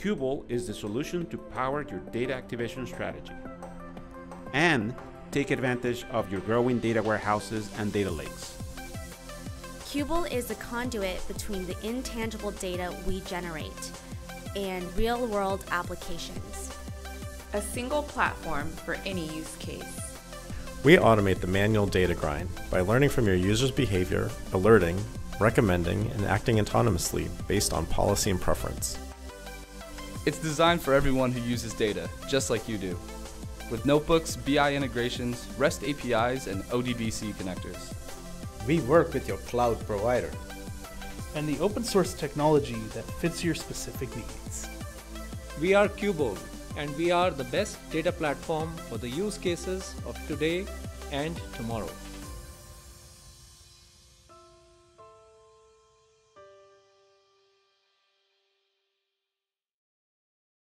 Qubole is the solution to power your data activation strategy. And take advantage of your growing data warehouses and data lakes. Qubole is the conduit between the intangible data we generate and real world applications. A single platform for any use case. We automate the manual data grind by learning from your user's behavior, alerting, recommending, and acting autonomously based on policy and preference. It's designed for everyone who uses data, just like you do. With notebooks, BI integrations, REST APIs, and ODBC connectors. We work with your cloud provider. And the open source technology that fits your specific needs. We are Qubole, and we are the best data platform for the use cases of today and tomorrow.